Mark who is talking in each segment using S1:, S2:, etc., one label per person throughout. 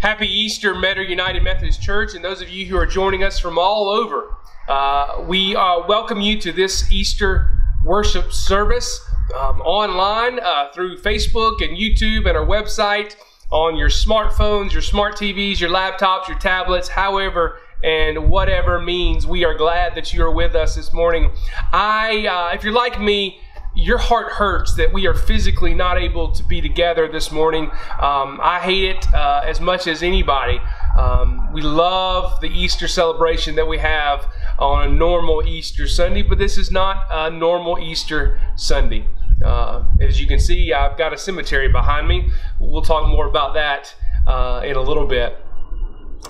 S1: Happy Easter, Metter United Methodist Church, and those of you who are joining us from all over. Uh, we uh, welcome you to this Easter worship service um, online uh, through Facebook and YouTube and our website on your smartphones, your smart TVs, your laptops, your tablets, however and whatever means. We are glad that you are with us this morning. I, uh, if you're like me, your heart hurts that we are physically not able to be together this morning. Um, I hate it uh, as much as anybody. Um, we love the Easter celebration that we have on a normal Easter Sunday, but this is not a normal Easter Sunday. Uh, as you can see, I've got a cemetery behind me. We'll talk more about that uh, in a little bit.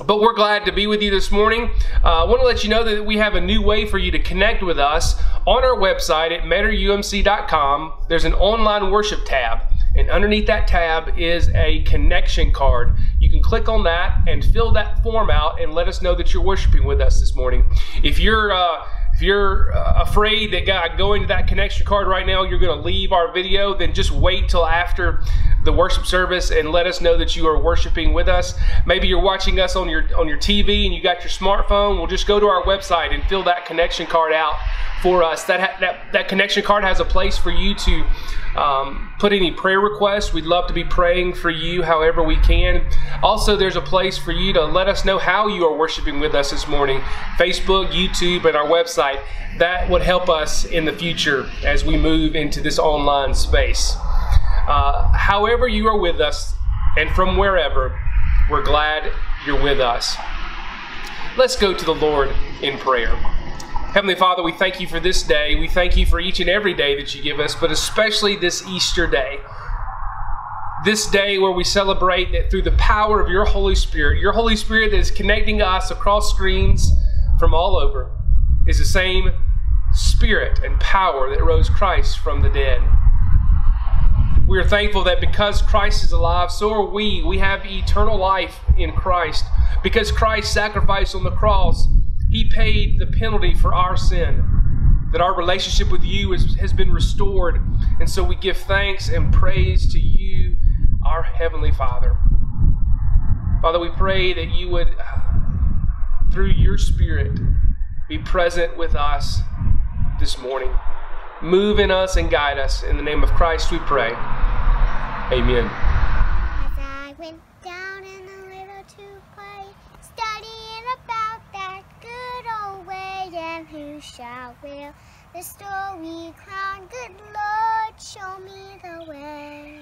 S1: But we're glad to be with you this morning. Uh, I want to let you know that we have a new way for you to connect with us on our website at metterumc.com. There's an online worship tab, and underneath that tab is a connection card. You can click on that and fill that form out and let us know that you're worshiping with us this morning. If you're uh, if you're uh, afraid that God, going to that connection card right now, you're going to leave our video, then just wait till after the worship service and let us know that you are worshiping with us. Maybe you're watching us on your on your TV and you got your smartphone. Well, just go to our website and fill that connection card out for us. That ha- that that connection card has a place for you to um, put any prayer requests. We'd love to be praying for you however we can. Also, there's a place for you to let us know how you are worshiping with us this morning. Facebook, YouTube, and our website. That would help us in the future as we move into this online space. Uh, however, you are with us, and from wherever, we're glad you're with us. Let's go to the Lord in prayer. Heavenly Father, we thank you for this day. We thank you for each and every day that you give us, but especially this Easter day. This day where we celebrate that through the power of your Holy Spirit, your Holy Spirit that is connecting us across screens from all over, is the same Spirit and power that rose Christ from the dead. We are thankful that because Christ is alive, so are we. We have eternal life in Christ. Because Christ sacrificed on the cross, He paid the penalty for our sin. That our relationship with you is, has been restored. And so we give thanks and praise to you, our Heavenly Father. Father, we pray that you would, uh, through your Spirit, be present with us this morning. Move in us and guide us. In the name of Christ we pray. Amen.
S2: As I went down in the river to play, studying about that good old way, and who shall the story crown? Good Lord, show me the way.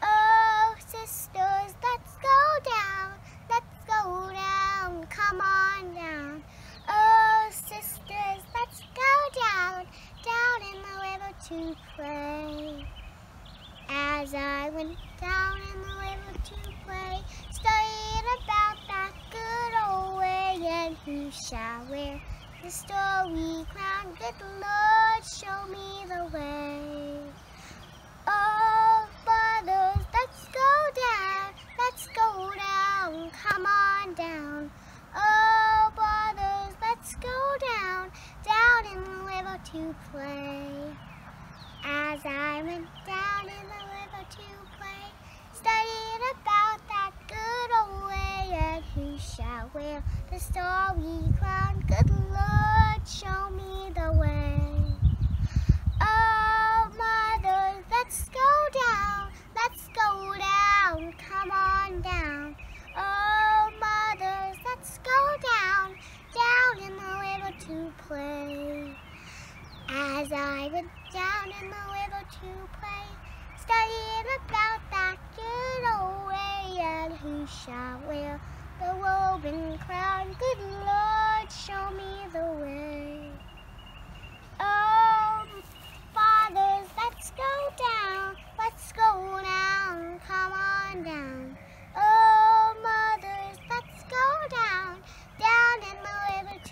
S2: Oh, sisters, let's go down, let's go down, come on down. Oh, sisters, let's go down, down in the river to pray. As I went down in the river to play, studying about that good old way, and who shall wear the story crown? Good Lord, show me the way. Oh, brothers, let's go down, let's go down, come on down. Oh, let's go down, down in the river to play. As I went down in the river to play, studying about that good old way, and who shall wear the starry crown? Good Lord, show me the way. Oh, mothers, let's go down, let's go down, come on down. Oh, mothers, let's go down, down in the river to play. As I went down in the river to play, studying about that good old way, and who shall wear the robe and crown? Good Lord, show me the way. Oh, fathers, let's go down, let's go down, come on down.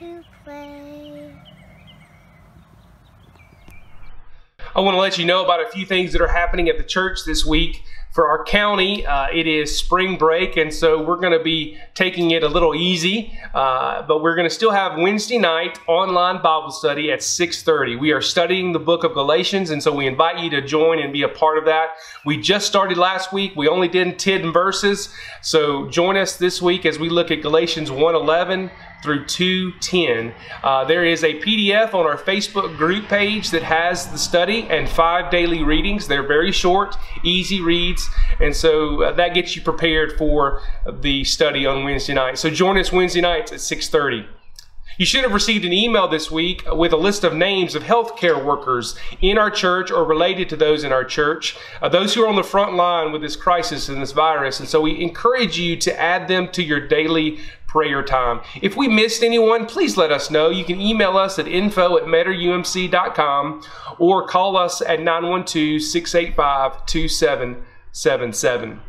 S2: To play.
S1: I want to let you know about a few things that are happening at the church this week. For our county, uh, it is spring break, and so we're going to be taking it a little easy. Uh, but we're going to still have Wednesday night online Bible study at 6:30. We are studying the book of Galatians, and so we invite you to join and be a part of that. We just started last week. We only did 10 verses, so join us this week as we look at Galatians 1:11 through 210. Uh, there is a PDF on our Facebook group page that has the study and five daily readings. They're very short, easy reads, and so uh, that gets you prepared for the study on Wednesday night. So join us Wednesday nights at 6:30. You should have received an email this week with a list of names of healthcare workers in our church or related to those in our church, uh, those who are on the front line with this crisis and this virus. And so we encourage you to add them to your daily prayer time. If we missed anyone, please let us know. You can email us at info at metterumc.com or call us at 912 685 2777.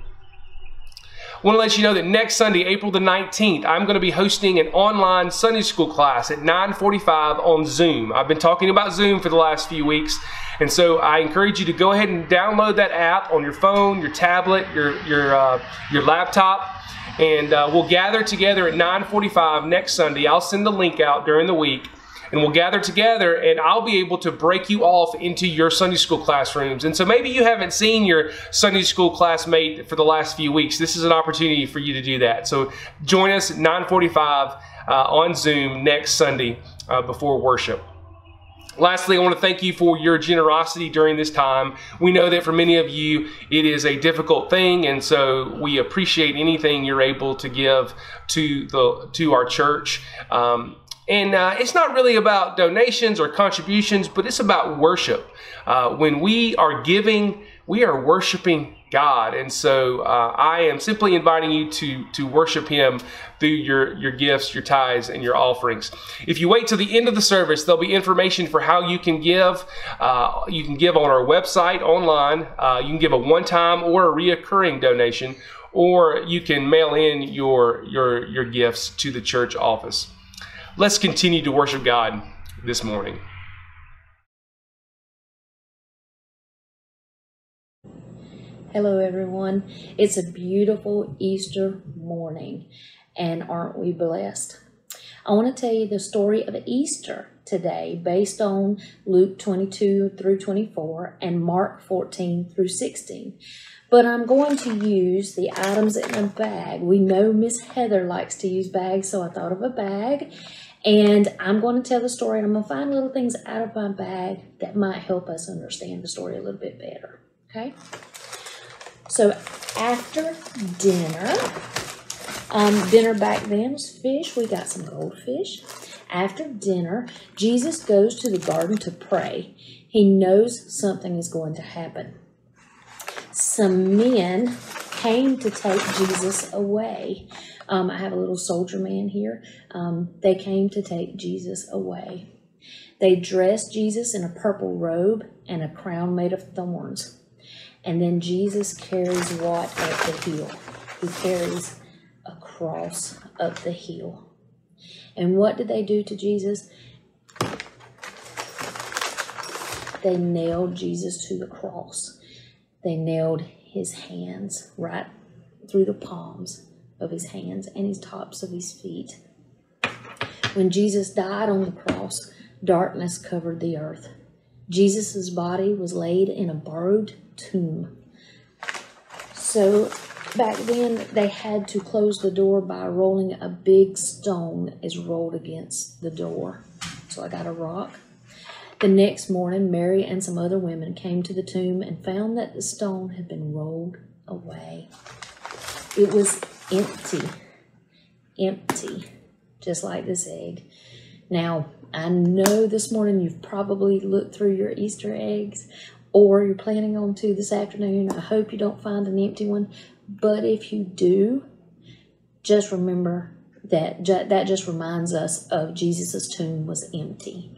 S1: I want to let you know that next Sunday, April the 19th, I'm going to be hosting an online Sunday school class at 9:45 on Zoom. I've been talking about Zoom for the last few weeks, and so I encourage you to go ahead and download that app on your phone, your tablet, your your uh, your laptop, and uh, we'll gather together at 9:45 next Sunday. I'll send the link out during the week and we'll gather together and I'll be able to break you off into your Sunday school classrooms. And so maybe you haven't seen your Sunday school classmate for the last few weeks. This is an opportunity for you to do that. So join us at 945 uh, on Zoom next Sunday uh, before worship. Lastly, I want to thank you for your generosity during this time. We know that for many of you, it is a difficult thing, and so we appreciate anything you're able to give to the to our church. Um, and uh, it's not really about donations or contributions, but it's about worship. Uh, when we are giving, we are worshiping God. And so uh, I am simply inviting you to, to worship Him through your, your gifts, your tithes, and your offerings. If you wait till the end of the service, there'll be information for how you can give. Uh, you can give on our website online. Uh, you can give a one time or a reoccurring donation, or you can mail in your, your, your gifts to the church office. Let's continue to worship God this morning.
S3: Hello, everyone. It's a beautiful Easter morning, and aren't we blessed? I want to tell you the story of Easter today based on Luke 22 through 24 and Mark 14 through 16. But I'm going to use the items in a bag. We know Miss Heather likes to use bags, so I thought of a bag. And I'm going to tell the story, and I'm going to find little things out of my bag that might help us understand the story a little bit better. Okay? So after dinner, um, dinner back then was fish. We got some goldfish. After dinner, Jesus goes to the garden to pray. He knows something is going to happen. Some men came to take Jesus away. Um, I have a little soldier man here. Um, they came to take Jesus away. They dressed Jesus in a purple robe and a crown made of thorns. And then Jesus carries what up the hill? He carries a cross up the hill. And what did they do to Jesus? They nailed Jesus to the cross. They nailed his hands right through the palms of his hands and his tops of his feet. When Jesus died on the cross, darkness covered the earth. Jesus' body was laid in a borrowed tomb. So back then, they had to close the door by rolling a big stone is rolled against the door. So I got a rock. The next morning, Mary and some other women came to the tomb and found that the stone had been rolled away. It was empty, empty, just like this egg. Now, I know this morning you've probably looked through your Easter eggs or you're planning on to this afternoon. I hope you don't find an empty one, but if you do, just remember that that just reminds us of Jesus's tomb was empty.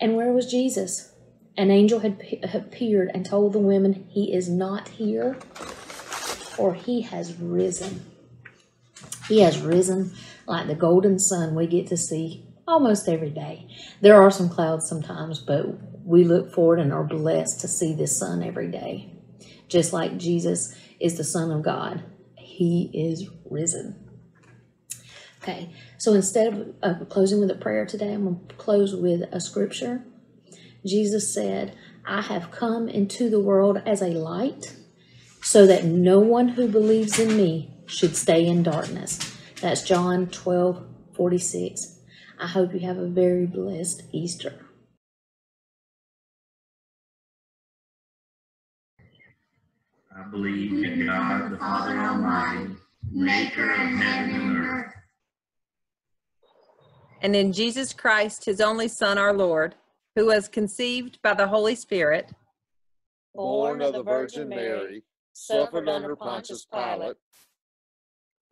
S3: And where was Jesus? An angel had appeared and told the women, He is not here, for he has risen. He has risen like the golden sun we get to see almost every day. There are some clouds sometimes, but we look forward and are blessed to see this sun every day. Just like Jesus is the Son of God, He is risen. Okay, so instead of closing with a prayer today, I'm going to close with a scripture. Jesus said, I have come into the world as a light so that no one who believes in me should stay in darkness. That's John 12 46. I hope you have a very blessed Easter.
S4: I believe in God the Father Almighty, maker of heaven and earth.
S5: And in Jesus Christ, his only Son, our Lord, who was conceived by the Holy Spirit,
S6: born of the Virgin Mary, suffered under Pontius Pilate,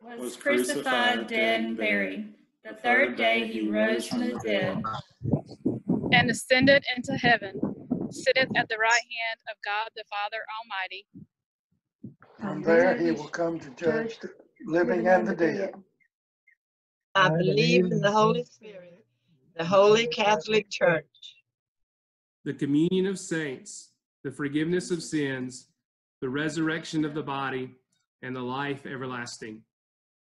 S7: was crucified, dead, and buried. The third day he rose from the dead
S8: and ascended into heaven, sitteth at the right hand of God the Father Almighty.
S9: From there he will come to judge the living and the dead.
S10: I believe in the Holy Spirit, the Holy Catholic Church,
S1: the communion of saints, the forgiveness of sins, the resurrection of the body, and the life everlasting.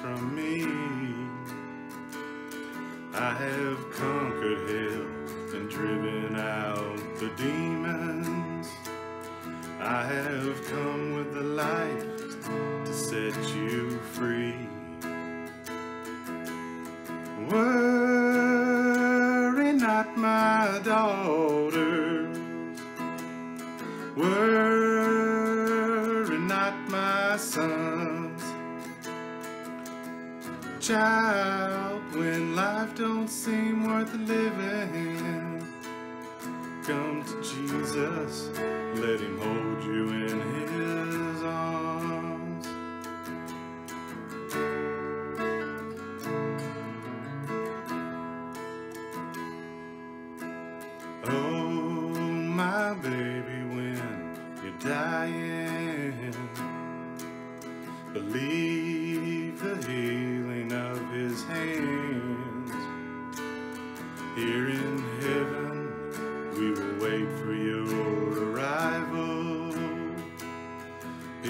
S11: from me. I have conquered hell and driven out the demons. I have come with the light to set you free. Worry not, my daughters. Child, when life don't seem worth living, come to Jesus, let him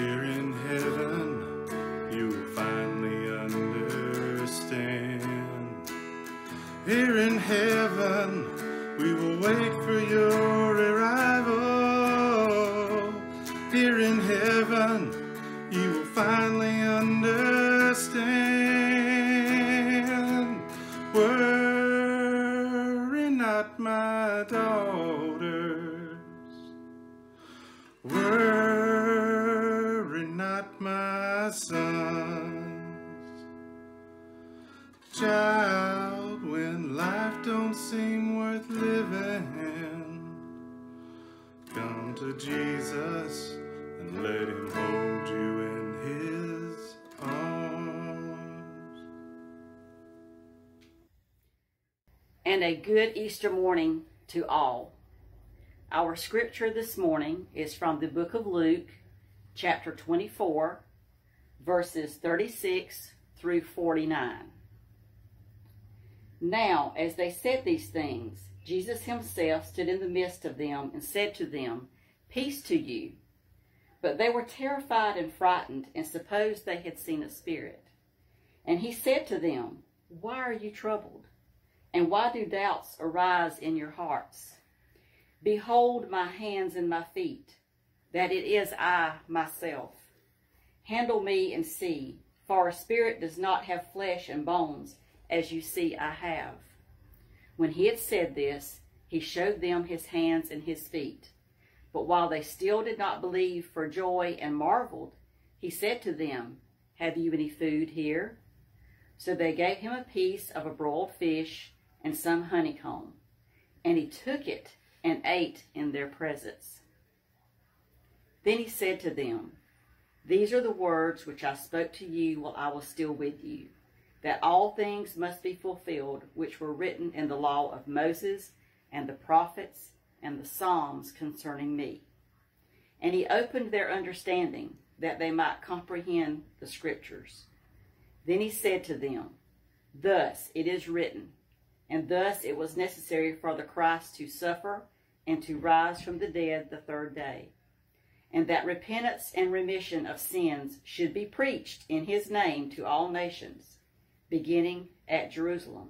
S11: Here in heaven,
S12: good Easter morning to all. Our scripture this morning is from the book of Luke, chapter 24, verses 36 through 49. Now, as they said these things, Jesus himself stood in the midst of them and said to them, Peace to you. But they were terrified and frightened and supposed they had seen a spirit. And he said to them, Why are you troubled? And why do doubts arise in your hearts? Behold my hands and my feet, that it is I myself. Handle me and see, for a spirit does not have flesh and bones, as you see I have. When he had said this, he showed them his hands and his feet. But while they still did not believe for joy and marveled, he said to them, Have you any food here? So they gave him a piece of a broiled fish and some honeycomb. And he took it and ate in their presence. Then he said to them, These are the words which I spoke to you while I was still with you, that all things must be fulfilled which were written in the law of Moses and the prophets and the Psalms concerning me. And he opened their understanding that they might comprehend the scriptures. Then he said to them, Thus it is written, and thus it was necessary for the Christ to suffer and to rise from the dead the third day, and that repentance and remission of sins should be preached in his name to all nations, beginning at Jerusalem.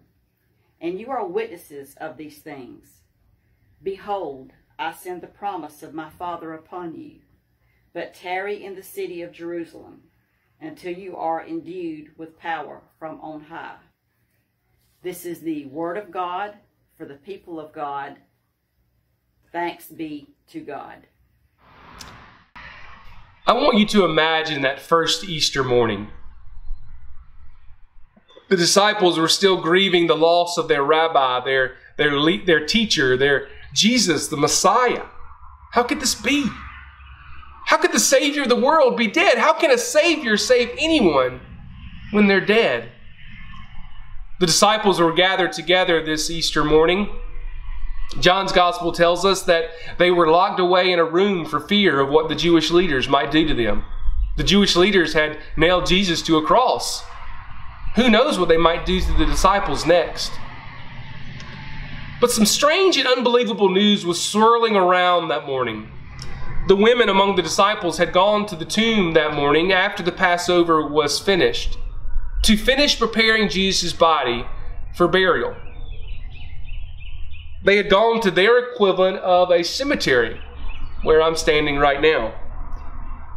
S12: And you are witnesses of these things. Behold, I send the promise of my Father upon you, but tarry in the city of Jerusalem until you are endued with power from on high. This is the word of God for the people of God. Thanks be to God.
S1: I want you to imagine that first Easter morning. The disciples were still grieving the loss of their rabbi, their, their, their teacher, their Jesus, the Messiah. How could this be? How could the Savior of the world be dead? How can a Savior save anyone when they're dead? The disciples were gathered together this Easter morning. John's gospel tells us that they were locked away in a room for fear of what the Jewish leaders might do to them. The Jewish leaders had nailed Jesus to a cross. Who knows what they might do to the disciples next? But some strange and unbelievable news was swirling around that morning. The women among the disciples had gone to the tomb that morning after the Passover was finished to finish preparing Jesus' body for burial. They had gone to their equivalent of a cemetery, where I'm standing right now.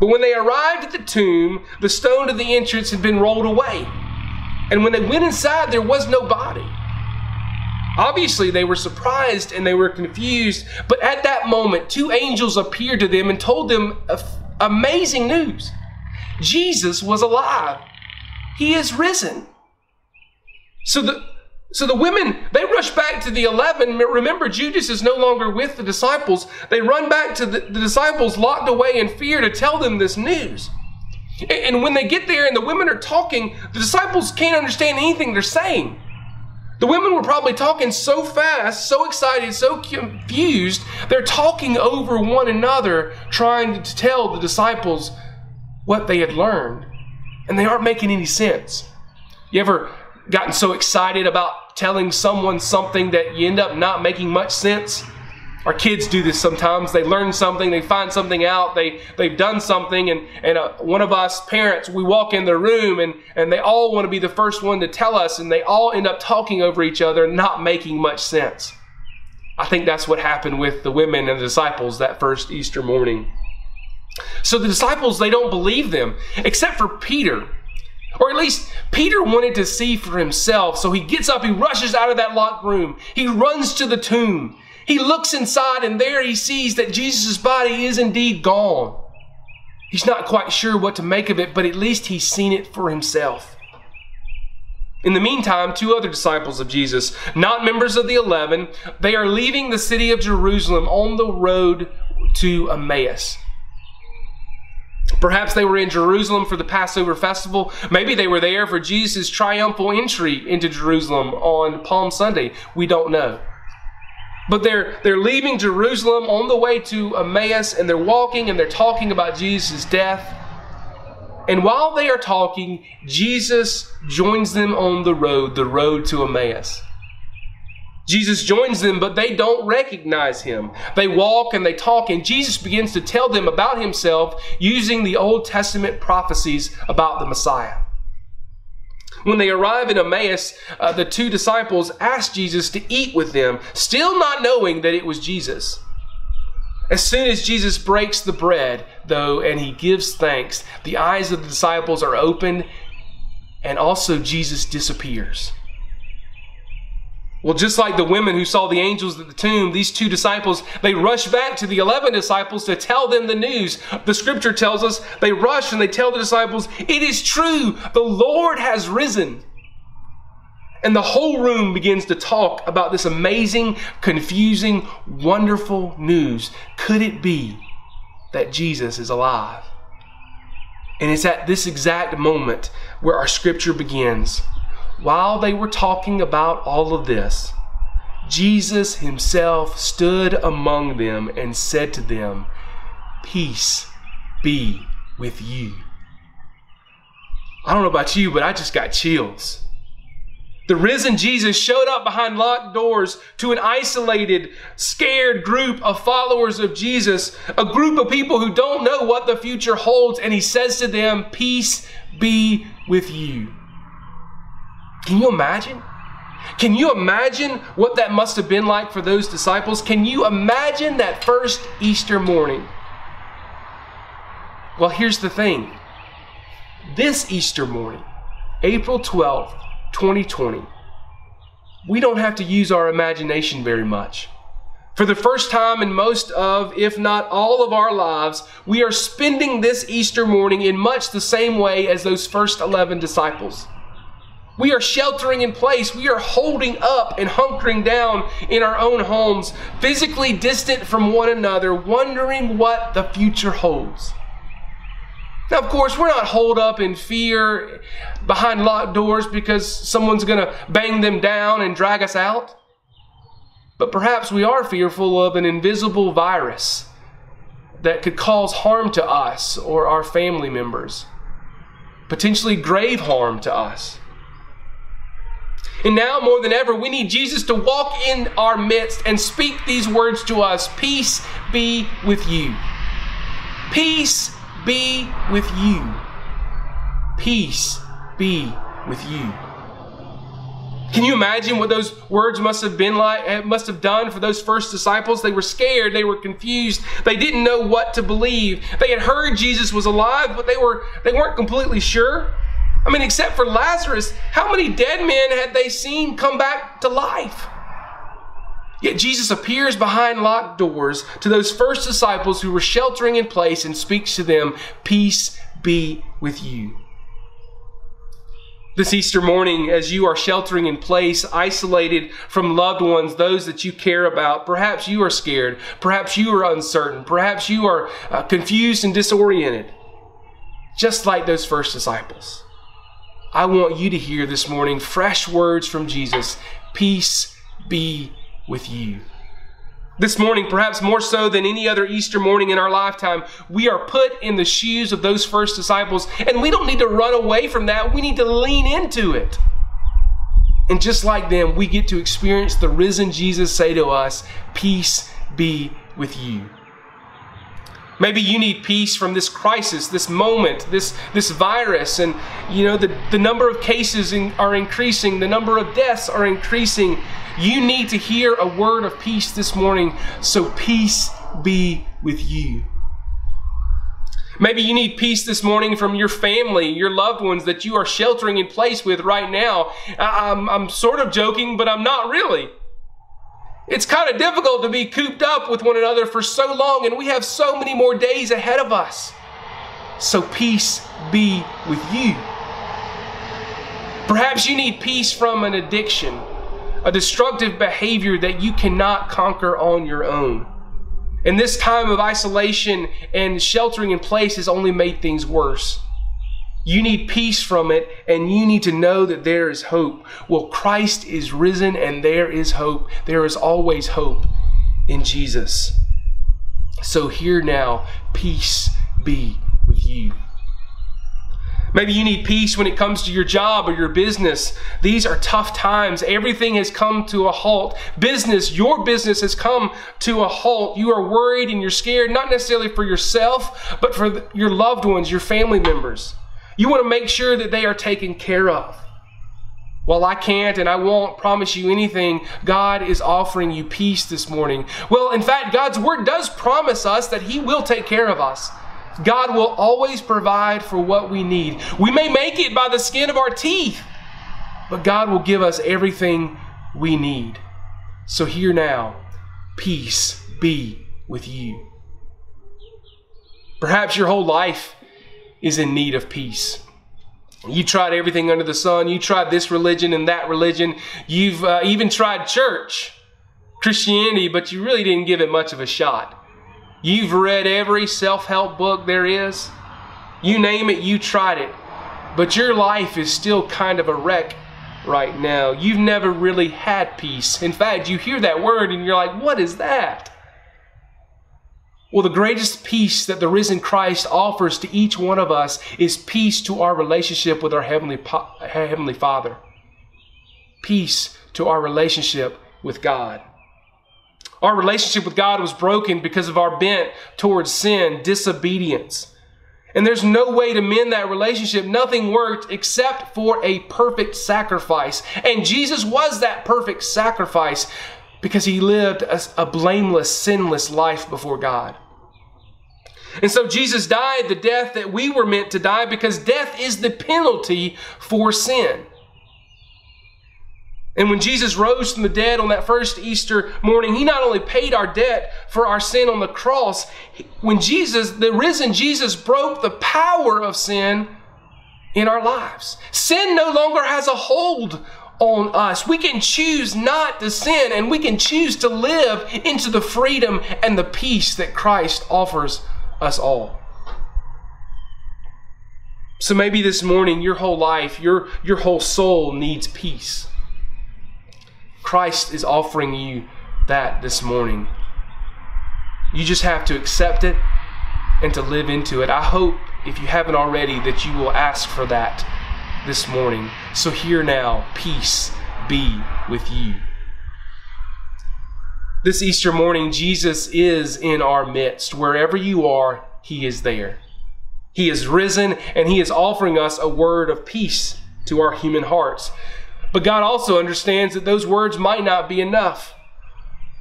S1: But when they arrived at the tomb, the stone to the entrance had been rolled away. And when they went inside, there was no body. Obviously, they were surprised and they were confused, but at that moment, two angels appeared to them and told them amazing news Jesus was alive. He is risen. So the so the women, they rush back to the 11. Remember, Judas is no longer with the disciples. They run back to the, the disciples locked away in fear to tell them this news. And, and when they get there and the women are talking, the disciples can't understand anything they're saying. The women were probably talking so fast, so excited, so confused, they're talking over one another, trying to tell the disciples what they had learned and they aren't making any sense. You ever gotten so excited about telling someone something that you end up not making much sense? Our kids do this sometimes. They learn something, they find something out, they, they've done something, and, and uh, one of us parents, we walk in the room and, and they all want to be the first one to tell us, and they all end up talking over each other, not making much sense. I think that's what happened with the women and the disciples that first Easter morning. So the disciples, they don't believe them, except for Peter. Or at least Peter wanted to see for himself. So he gets up, he rushes out of that locked room, he runs to the tomb. He looks inside, and there he sees that Jesus' body is indeed gone. He's not quite sure what to make of it, but at least he's seen it for himself. In the meantime, two other disciples of Jesus, not members of the eleven, they are leaving the city of Jerusalem on the road to Emmaus. Perhaps they were in Jerusalem for the Passover festival. Maybe they were there for Jesus' triumphal entry into Jerusalem on Palm Sunday. We don't know. But they're, they're leaving Jerusalem on the way to Emmaus and they're walking and they're talking about Jesus' death. And while they are talking, Jesus joins them on the road, the road to Emmaus. Jesus joins them, but they don't recognize him. They walk and they talk, and Jesus begins to tell them about himself using the Old Testament prophecies about the Messiah. When they arrive in Emmaus, uh, the two disciples ask Jesus to eat with them, still not knowing that it was Jesus. As soon as Jesus breaks the bread, though, and he gives thanks, the eyes of the disciples are opened, and also Jesus disappears. Well, just like the women who saw the angels at the tomb, these two disciples, they rush back to the 11 disciples to tell them the news. The scripture tells us they rush and they tell the disciples, It is true, the Lord has risen. And the whole room begins to talk about this amazing, confusing, wonderful news. Could it be that Jesus is alive? And it's at this exact moment where our scripture begins. While they were talking about all of this, Jesus himself stood among them and said to them, Peace be with you. I don't know about you, but I just got chills. The risen Jesus showed up behind locked doors to an isolated, scared group of followers of Jesus, a group of people who don't know what the future holds, and he says to them, Peace be with you. Can you imagine? Can you imagine what that must have been like for those disciples? Can you imagine that first Easter morning? Well, here's the thing. This Easter morning, April 12th, 2020, we don't have to use our imagination very much. For the first time in most of, if not all of our lives, we are spending this Easter morning in much the same way as those first 11 disciples. We are sheltering in place. We are holding up and hunkering down in our own homes, physically distant from one another, wondering what the future holds. Now, of course, we're not holed up in fear behind locked doors because someone's going to bang them down and drag us out. But perhaps we are fearful of an invisible virus that could cause harm to us or our family members, potentially grave harm to us. And now more than ever, we need Jesus to walk in our midst and speak these words to us Peace be with you. Peace be with you. Peace be with you. Can you imagine what those words must have been like, eh, must have done for those first disciples? They were scared, they were confused, they didn't know what to believe. They had heard Jesus was alive, but they were they weren't completely sure. I mean, except for Lazarus, how many dead men had they seen come back to life? Yet Jesus appears behind locked doors to those first disciples who were sheltering in place and speaks to them, Peace be with you. This Easter morning, as you are sheltering in place, isolated from loved ones, those that you care about, perhaps you are scared, perhaps you are uncertain, perhaps you are uh, confused and disoriented, just like those first disciples. I want you to hear this morning fresh words from Jesus Peace be with you. This morning, perhaps more so than any other Easter morning in our lifetime, we are put in the shoes of those first disciples, and we don't need to run away from that. We need to lean into it. And just like them, we get to experience the risen Jesus say to us, Peace be with you. Maybe you need peace from this crisis, this moment, this, this virus. And, you know, the, the number of cases in, are increasing, the number of deaths are increasing. You need to hear a word of peace this morning. So peace be with you. Maybe you need peace this morning from your family, your loved ones that you are sheltering in place with right now. I'm, I'm sort of joking, but I'm not really. It's kind of difficult to be cooped up with one another for so long, and we have so many more days ahead of us. So, peace be with you. Perhaps you need peace from an addiction, a destructive behavior that you cannot conquer on your own. And this time of isolation and sheltering in place has only made things worse. You need peace from it, and you need to know that there is hope. Well, Christ is risen, and there is hope. There is always hope in Jesus. So, here now, peace be with you. Maybe you need peace when it comes to your job or your business. These are tough times. Everything has come to a halt. Business, your business has come to a halt. You are worried and you're scared, not necessarily for yourself, but for your loved ones, your family members. You want to make sure that they are taken care of. Well, I can't and I won't promise you anything. God is offering you peace this morning. Well, in fact, God's word does promise us that He will take care of us. God will always provide for what we need. We may make it by the skin of our teeth, but God will give us everything we need. So, here now, peace be with you. Perhaps your whole life is in need of peace. You tried everything under the sun. You tried this religion and that religion. You've uh, even tried church, Christianity, but you really didn't give it much of a shot. You've read every self help book there is. You name it, you tried it. But your life is still kind of a wreck right now. You've never really had peace. In fact, you hear that word and you're like, what is that? Well, the greatest peace that the risen Christ offers to each one of us is peace to our relationship with our Heavenly, Heavenly Father. Peace to our relationship with God. Our relationship with God was broken because of our bent towards sin, disobedience. And there's no way to mend that relationship. Nothing worked except for a perfect sacrifice. And Jesus was that perfect sacrifice because he lived a, a, blameless, sinless life before God. And so Jesus died the death that we were meant to die because death is the penalty for sin. And when Jesus rose from the dead on that first Easter morning, he not only paid our debt for our sin on the cross, when Jesus, the risen Jesus, broke the power of sin in our lives. Sin no longer has a hold on us. We can choose not to sin and we can choose to live into the freedom and the peace that Christ offers us all. So maybe this morning, your whole life, your, your whole soul needs peace. Christ is offering you that this morning. You just have to accept it and to live into it. I hope, if you haven't already, that you will ask for that this morning. So, here now, peace be with you. This Easter morning, Jesus is in our midst. Wherever you are, He is there. He is risen and He is offering us a word of peace to our human hearts. But God also understands that those words might not be enough.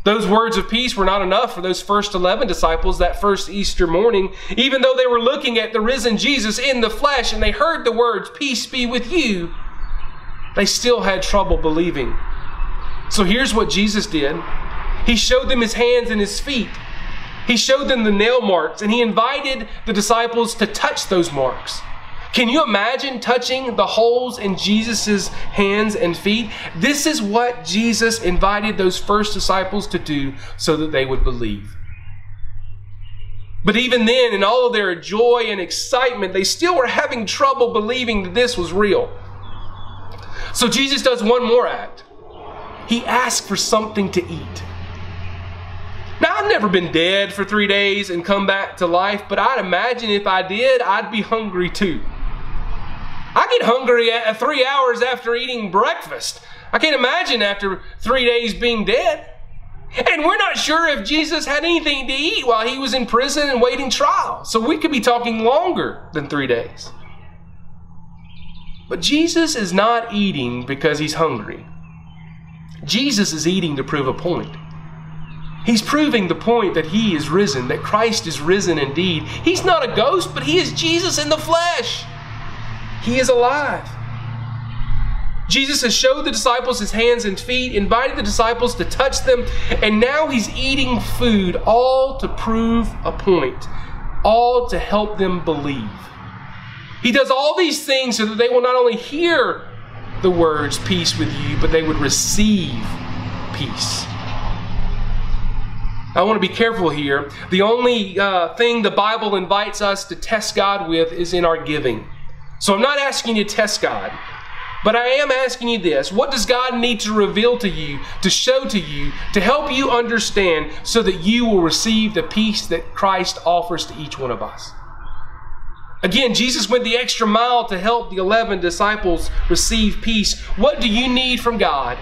S1: Those words of peace were not enough for those first 11 disciples that first Easter morning, even though they were looking at the risen Jesus in the flesh and they heard the words, Peace be with you, they still had trouble believing. So here's what Jesus did He showed them His hands and His feet. He showed them the nail marks and He invited the disciples to touch those marks. Can you imagine touching the holes in Jesus' hands and feet? This is what Jesus invited those first disciples to do so that they would believe. But even then, in all of their joy and excitement, they still were having trouble believing that this was real. So Jesus does one more act. He asks for something to eat. Now, I've never been dead for three days and come back to life, but I'd imagine if I did, I'd be hungry too. I get hungry at three hours after eating breakfast. I can't imagine after three days being dead. And we're not sure if Jesus had anything to eat while he was in prison and waiting trial. So we could be talking longer than three days. But Jesus is not eating because he's hungry. Jesus is eating to prove a point. He's proving the point that he is risen, that Christ is risen indeed. He's not a ghost, but he is Jesus in the flesh. He is alive. Jesus has showed the disciples his hands and feet, invited the disciples to touch them, and now he's eating food, all to prove a point, all to help them believe. He does all these things so that they will not only hear the words, peace with you, but they would receive peace. I want to be careful here. The only uh, thing the Bible invites us to test God with is in our giving. So I'm not asking you to test God, but I am asking you this what does God need to reveal to you, to show to you, to help you understand so that you will receive the peace that Christ offers to each one of us? Again, Jesus went the extra mile to help the 11 disciples receive peace. What do you need from God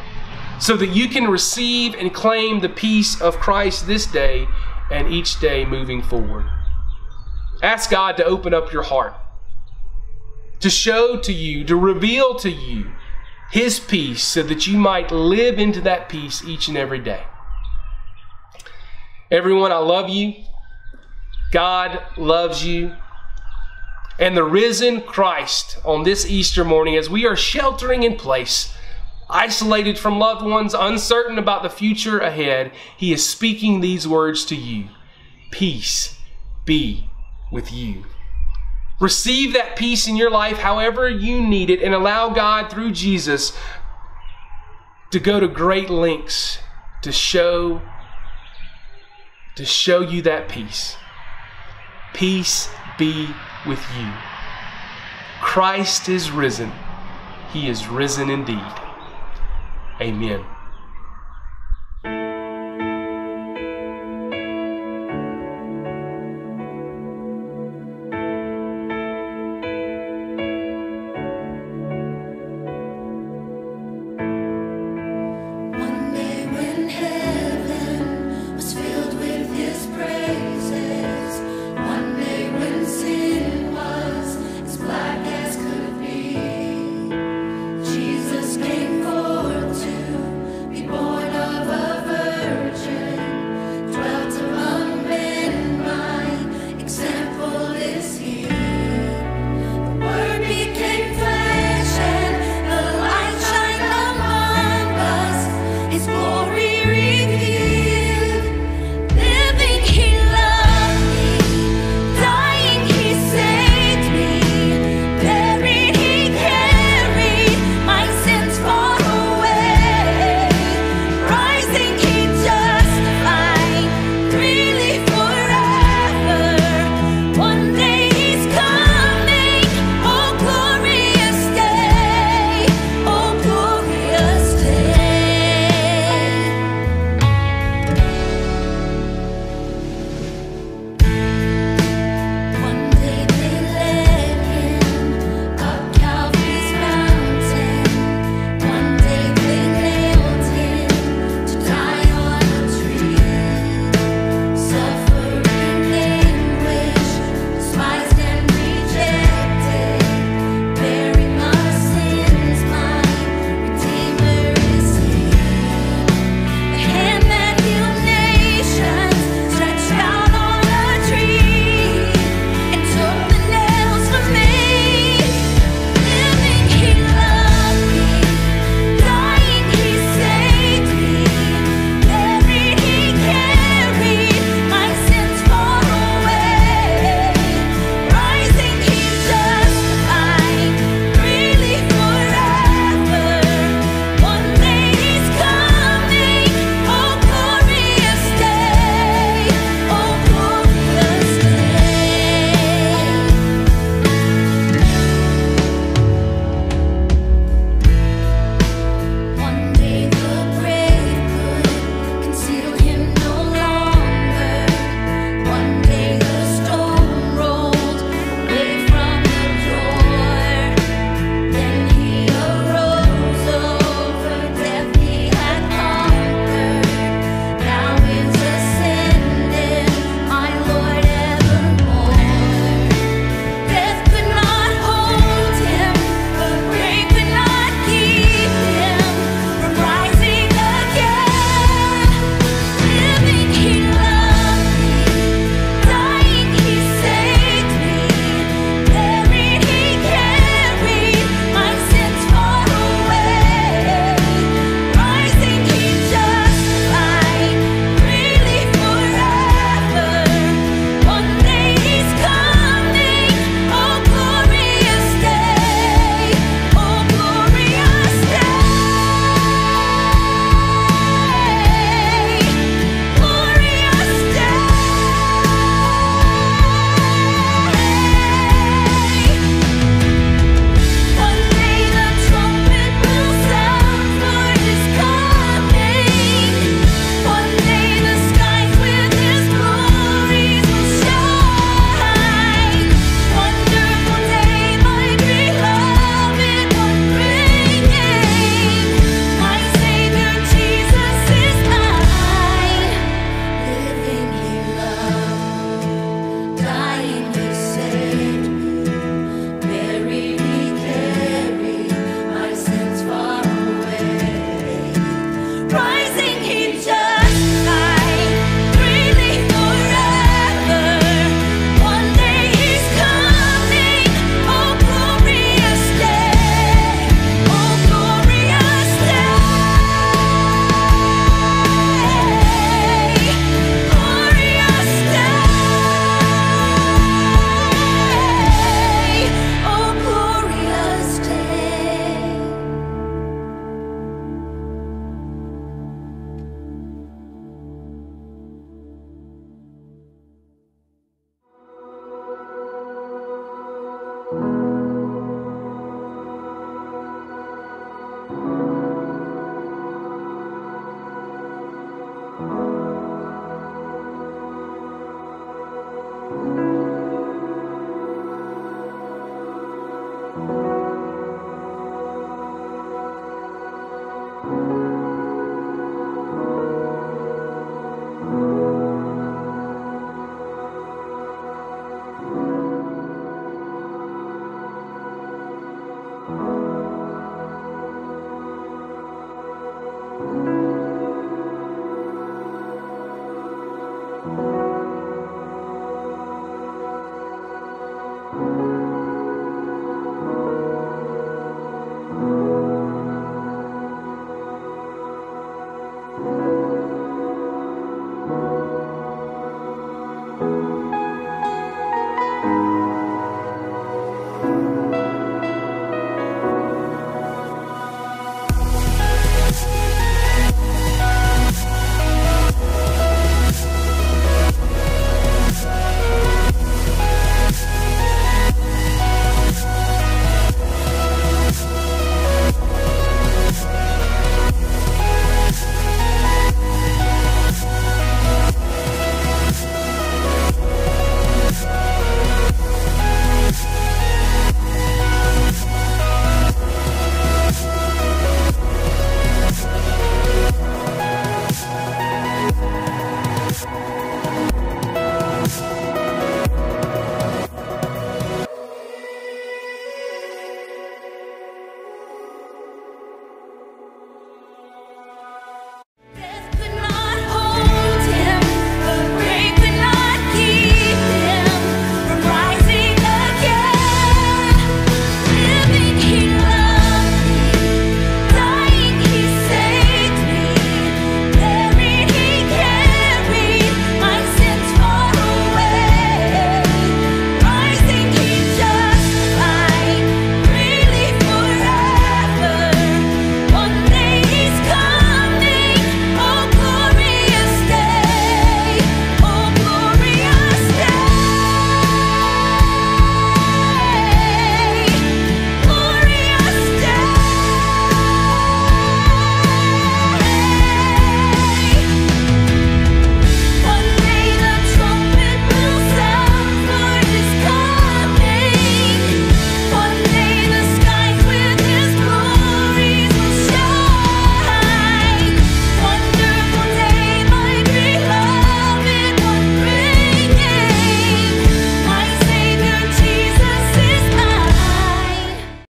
S1: so that you can receive and claim the peace of Christ this day and each day moving forward? Ask God to open up your heart, to show to you, to reveal to you His peace so that you might live into that peace each and every day. Everyone, I love you. God loves you and the risen Christ on this Easter morning as we are sheltering in place, isolated from loved ones, uncertain about the future ahead, He is speaking these words to you Peace be with you. Receive that peace in your life however you need it and allow God through Jesus to go to great lengths to show to show you that peace. Peace be with you. Christ is risen. He is risen indeed. Amen.